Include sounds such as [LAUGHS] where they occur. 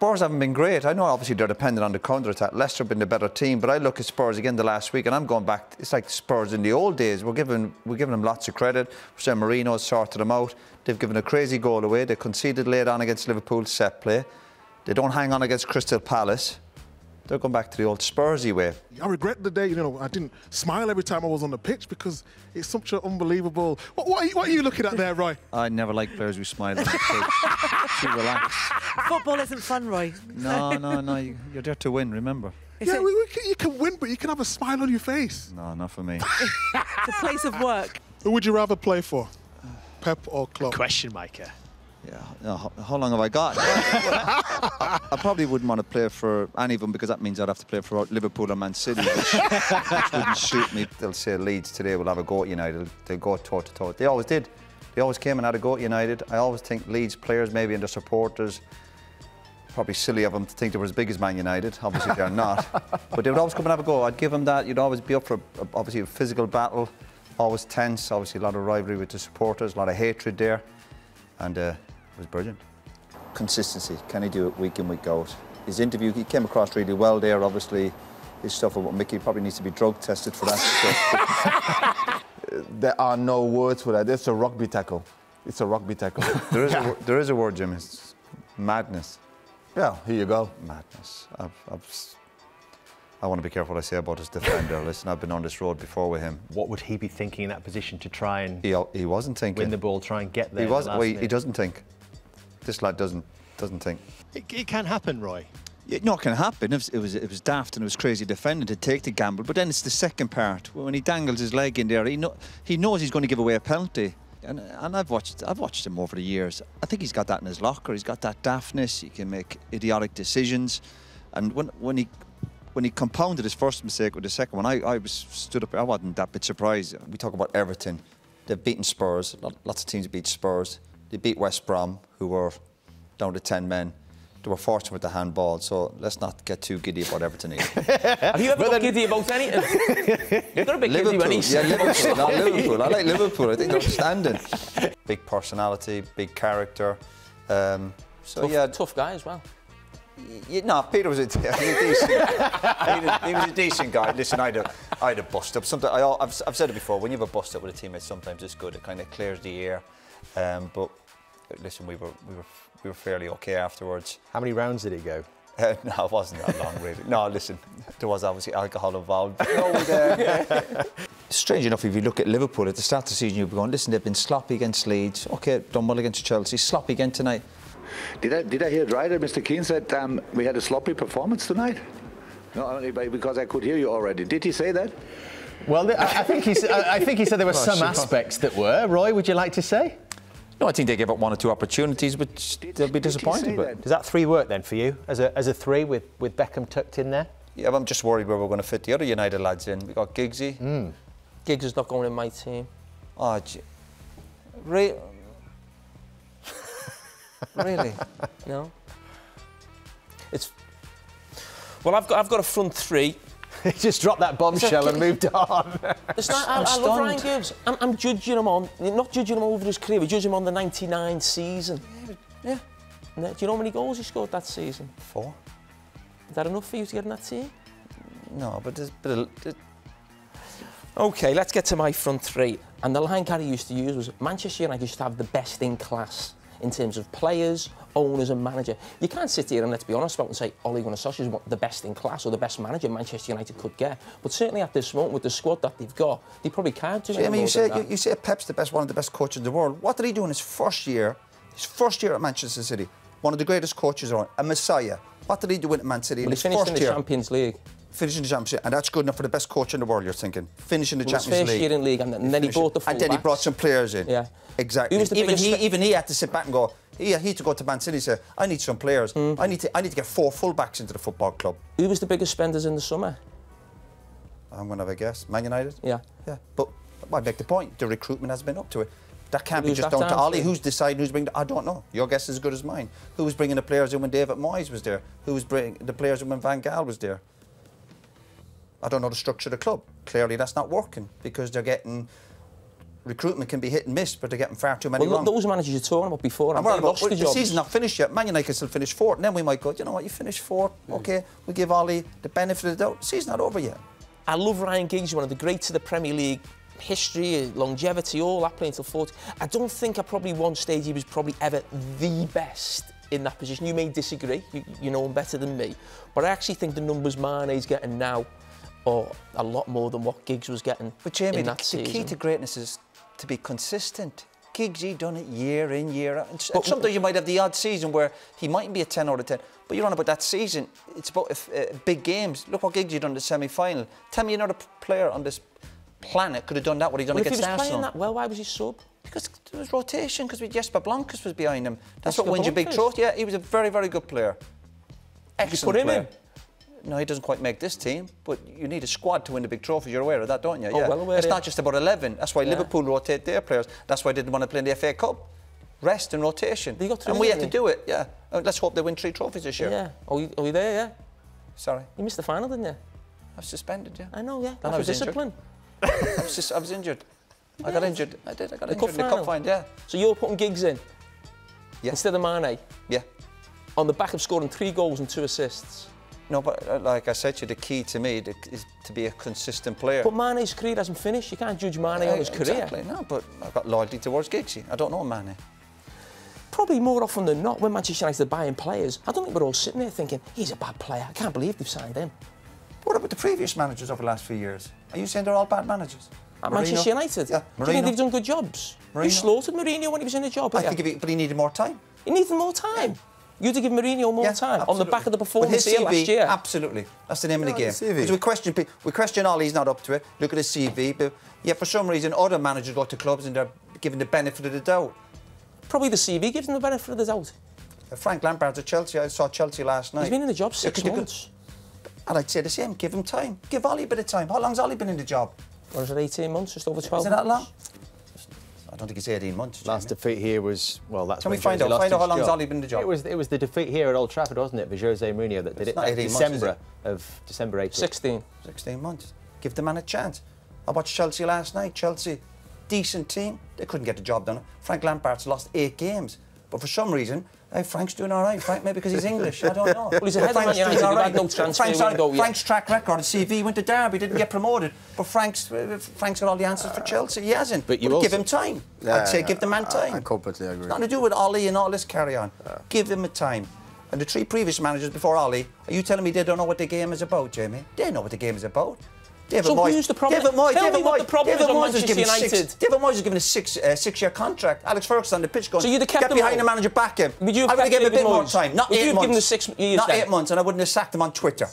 Spurs haven't been great. I know obviously they're dependent on the counter attack. Leicester have been the better team, but I look at Spurs again the last week and I'm going back. It's like Spurs in the old days. We're giving we're giving them lots of credit. We're Mourinho sorted them out. They've given a crazy goal away. They conceded late on against Liverpool set play. They don't hang on against Crystal Palace. They're going back to the old Spursy way. I regret the day, you know, I didn't smile every time I was on the pitch because it's such an unbelievable. What, what, are, you, what are you looking at there, Roy? I never like players who smile on the pitch. Too relaxed. Football isn't fun, Roy. No, no, no. you- You're there to win, remember? yeah, we, we can, you can win, but you can have a smile on your face. No, not for me. [LAUGHS] It's a place of work. Who would you rather play for, Pep or Klopp? Question maker. Yeah, how, long have I got? [LAUGHS] I, I probably wouldn't want to play for any of them because that means I'd have to play for Liverpool or Man City, which, which [LAUGHS] wouldn't suit me. They'll say Leeds today will have a go at United. They'll go toe to toe. They always did. They always came and had a go at United. I always think Leeds players, maybe and their supporters, probably silly of them to think they were as big as Man United. Obviously, they're not. [LAUGHS] But they would always come and have a go. I'd give them that. You'd always be up for, a, obviously, a physical battle. Always tense. Obviously, a lot of rivalry with the supporters, a lot of hatred there. And uh, was brilliant. Consistency. Can he do it week in, week out? His interview, he came across really well there, obviously. His stuff about Mickey probably needs to be drug tested for that stuff. [LAUGHS] There are no words for that. It's a rugby tackle. It's a rugby tackle. There is, a, [LAUGHS] there is a word, Jim. It's madness. yeah, here you go. Madness. I've, I've, s- I want to be careful what I say about his defender. [LAUGHS] Listen, I've been on this road before with him. What would he be thinking in that position to try and He, he wasn't thinking. win the ball, try and get there? he wasn't. last Well, he, he doesn't think. This lad doesn't doesn't think. It, it can happen, Roy. Yeah, no, it can happen. It was, it was it was daft and it was crazy defending to take the gamble. But then it's the second part when he dangles his leg in there. He know, he knows he's going to give away a penalty. And, and I've watched I've watched him over the years. I think he's got that in his locker. He's got that daftness. He can make idiotic decisions. And when when he when he compounded his first mistake with the second one, I, I was stood up. I wasn't that bit surprised. We talk about Everton. They've beaten Spurs. Lots of teams beat Spurs. They beat West Brom, who were down to ten men. They were fortunate with the handball, so let's not get too giddy about Everton either. [LAUGHS] Have you ever got giddy about anything? [LAUGHS] You've got a bit giddy when Liverpool, yeah, Liverpool, not [LAUGHS] Liverpool. I like Liverpool. I think they're outstanding. Big personality, big character. Um, so tough, yeah, tough guy as well. y- no, Peter was a, he was a decent. he, was- he was a decent guy. Listen, I'd have, I'd have bust up. Sometimes I, I've, I've said it before. When you have a bust up with a teammate, sometimes it's good. It kind of clears the air. Um, but listen, we were we were we were fairly okay afterwards. How many rounds did he go? Uh, [LAUGHS] no, it wasn't that long, really. No, listen, there was obviously alcohol involved. No, we'd, uh, Strange enough, if you look at Liverpool at the start of the season, you'd be going, listen, they've been sloppy against Leeds. Okay, done well against Chelsea. Sloppy again tonight. Did I, did I hear it right that Mr. Keane said um, we had a sloppy performance tonight? No, only because I could hear you already. Did he say that? Well, I, I think he. s- I I think he said there were [LAUGHS] some aspects that were. Roy, would you like to say? No, I think they gave up one or two opportunities, which they'll be disappointed say with. Does that three work then for you as a as a three with with Beckham tucked in there? Yeah, I'm just worried where we're going to fit the other United lads in. We've got Giggsy. Hmm. Giggs is not going in my team. Oh, gee. Re- really? [LAUGHS] No. It's. Well, I've got I've got a front three. [LAUGHS] he just dropped that bombshell and moved on. [LAUGHS] I, I'm I love Ryan. Giggs. I'm, I'm judging him on, not judging him over his career, we're judging him on the 99 season. Yeah. No, Do you know how many goals he scored that season? Four? Is that enough for you to get in that team? No, but there's a bit Okay, let's get to my front three. And the line Gary used to use was Manchester United used to have the best in class in terms of players, owners, and manager. You can't sit here and let's be honest about and say Ole Gunnar Solskjaer is the best in class or the best manager Manchester United could get. But certainly at this moment with the squad that they've got, they probably can't do I mean, you say you, you say Pep's the best, one of the best coaches in the world. What did he do in his first year? His first year at Manchester City, one of the greatest coaches around, a messiah. What did he do in Man City in Well, he his finished in the year? Champions League. Finishing the championship, and that's good enough for the best coach in the world. You're thinking finishing the Well, Champions first League. year in league, and then- and then he brought the and then he brought some players in. Yeah. exactly. Who was the even he, even he had to sit back and go. He, he had to go to Man City and say, "I need some players. Hmm. I need to, I need to get four fullbacks into the football club." Who was the biggest spenders in the summer? I'm going to have a guess. Man United. Yeah. Yeah, but I make the point. The recruitment has been up to it. That can't be just down to Ali. Who's deciding who's bringing? The, I don't know. Your guess is as good as mine. Who was bringing the players in when David Moyes was there? Who was bringing the players in when Van Gaal was there? I don't know the structure of the club. Clearly, that's not working because they're getting recruitment can be hit and miss, but they're getting far too many Well, wrong. those managers you're talking about before, I'm and worried they about lost well, the the season's not finished yet. Man United can still finish fourth, and then we might go, you know what, you finished fourth, okay, we give Ollie the benefit of the doubt. Season's not over yet. I love Ryan Giggs, one of the greats of the Premier League history, longevity, all that playing till 40. I don't think at probably one stage he was probably ever the best in that position. You may disagree, you, you know him better than me, but I actually think the numbers Mane's getting now are a lot more than what Giggs was getting But Jamie, the, the key to greatness is to be consistent. Giggsy done it year in, year out. And But- sometimes you might have the odd season where he mightn't be a 10 out of 10. But you're on about that season. It's about if, uh, big games. Look what Giggsy done in the semi-final. Tell me another player on this planet could have done that what he done well, if he against was playing Arsenal. that well, why was he sub? Because there was rotation, because Jesper Blomqvist was behind him. That's Jesper what wins you big trophy. Yeah, he was a very, very good player. Excellent you put him player. in? No, he doesn't quite make this team, but you need a squad to win the big trophies. You're aware of that, don't you? Oh, yeah. well aware, it's yeah. not just about 11. That's why Yeah. Liverpool rotate their players. That's why they didn't want to play in the FA Cup. Rest and rotation. They got three, and we had to do it, yeah. Uh, Let's hope they win three trophies this year. Yeah. Are you, oh, you there, yeah? Sorry. You missed the final, didn't you? I was suspended, yeah. I know, yeah. I That's was discipline. [LAUGHS] I was, just, I was injured. I got injured. I did. I got The injured cup in the cup final, yeah. So you're putting Giggs in Yeah. instead of Mane Yeah. on the back of scoring three goals and two assists. No, but uh, like I said to you, the key to me to- is to be a consistent player. But Mane's career hasn't finished. You can't judge Mane on his Uh, career. Exactly. No, but I've got loyalty towards Giggsy. I don't know Mane. Probably more often than not, when Manchester United are buying players, I don't think we're all sitting there thinking, he's a bad player. I can't believe they've signed him. What about the previous managers over the last few years? Are you saying they're all bad managers? At Mourinho? Manchester United, Yeah, do you think they've done good jobs? You slaughtered Mourinho when he was in the job. I think he, but he needed more time. He needed more time. You'd have given Mourinho more Yeah, time on the back of the performance With his here last year. Absolutely. That's the name of the game. the CV. Because we question, we question all he's not up to it. Look at his CV. But yeah, for some reason, other managers go to clubs and they're given the benefit of the doubt. Probably the CV gives him the benefit of the doubt. Uh, Frank Lampard's at Chelsea. I saw Chelsea last night. He's been in the job six could you go- months. And I'd say the same. Give him time. Give Ollie a bit of time. How long's Ollie been in the job? Or is it 18 months, just over 12 Is it that long? Months? I don't think it's 18 months. Last Jamie. defeat here was well. That's Can we find Jose out- find out how long's job. Ollie been in the job? It was it was the defeat here at Old Trafford, wasn't it? For Jose Mourinho that did It's it. not uh, 18 months, is December it? of December 18. 16. 16 months. Give the man a chance. I watched Chelsea last night. Chelsea, decent team. They couldn't get the job done. Frank Lampard's lost eight games. But for some reason, hey, Frank's doing all right. Frank, maybe because he's English. I don't know. Well, he's ahead of Frank's Man United. doing all no transfer Frank's, all right. window yet. Frank's track record CV went to Derby, didn't get promoted. But Frank's, Frank's got all the answers for Chelsea. He hasn't. But you give also- him time. Yeah, I'd say yeah, give the man I- time. I completely agree. It's nothing to do with Ollie and all this carry on. Give him a time. And the three previous managers before Ollie, are you telling me they don't know what the game is about, Jamie? They know what the game is about. David So Moyes, who's the problem? David Moyes, Tell David me what Moyes, the problem David is on Moyes was Manchester given United. Six, David Moyes was given a six, uh, six-year contract. Alex Ferguson on the pitch going, So you'd have kept get behind on. the manager, back him. Would you have I would have given him a bit more time. Not Would you eight have months. given the six years Not then? eight months, and I wouldn't have sacked him on Twitter.